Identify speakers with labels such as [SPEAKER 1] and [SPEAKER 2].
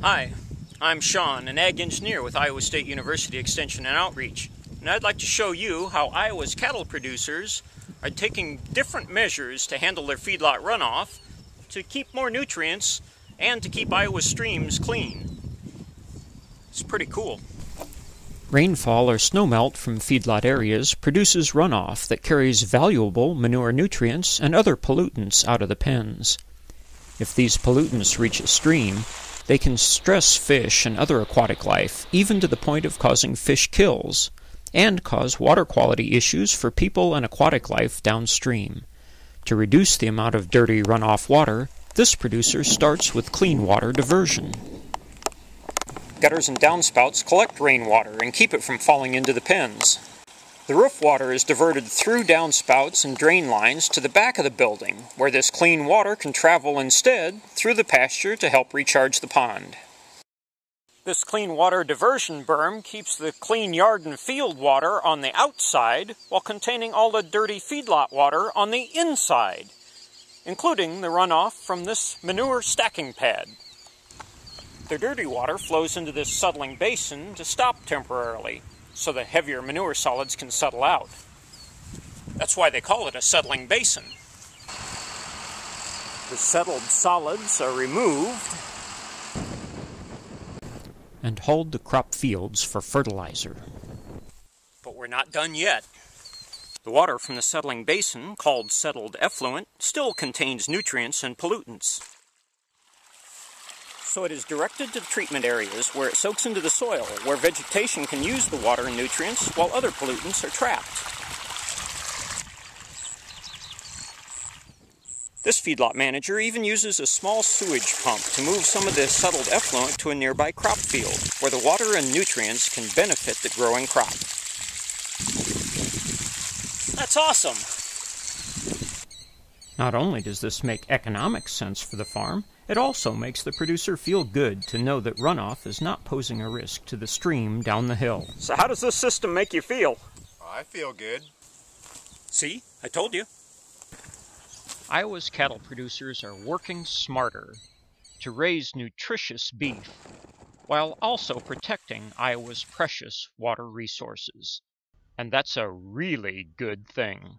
[SPEAKER 1] Hi, I'm Sean, an ag engineer with Iowa State University Extension and Outreach, and I'd like to show you how Iowa's cattle producers are taking different measures to handle their feedlot runoff to keep more nutrients and to keep Iowa's streams clean. It's pretty cool.
[SPEAKER 2] Rainfall or snowmelt from feedlot areas produces runoff that carries valuable manure nutrients and other pollutants out of the pens. If these pollutants reach a stream, they can stress fish and other aquatic life, even to the point of causing fish kills, and cause water quality issues for people and aquatic life downstream. To reduce the amount of dirty runoff water, this producer starts with clean water diversion. Gutters and downspouts collect rainwater and keep it from falling into the pens. The roof water is diverted through downspouts and drain lines to the back of the building, where this clean water can travel instead through the pasture to help recharge the pond. This clean water diversion berm keeps the clean yard and field water on the outside while containing all the dirty feedlot water on the inside, including the runoff from this manure stacking pad. The dirty water flows into this settling basin to stop temporarily, so the heavier manure solids can settle out. That's why they call it a settling basin. The settled solids are removed and hauled to crop fields for fertilizer. But we're not done yet. The water from the settling basin, called settled effluent, still contains nutrients and pollutants so it is directed to treatment areas where it soaks into the soil, where vegetation can use the water and nutrients while other pollutants are trapped. This feedlot manager even uses a small sewage pump to move some of the settled effluent to a nearby crop field, where the water and nutrients can benefit the growing crop. That's awesome! Not only does this make economic sense for the farm, it also makes the producer feel good to know that runoff is not posing a risk to the stream down the hill. So how does this system make you feel?
[SPEAKER 3] I feel good.
[SPEAKER 1] See? I told you. Iowa's cattle producers are working smarter to raise nutritious beef while also protecting Iowa's precious water resources. And that's a really good thing.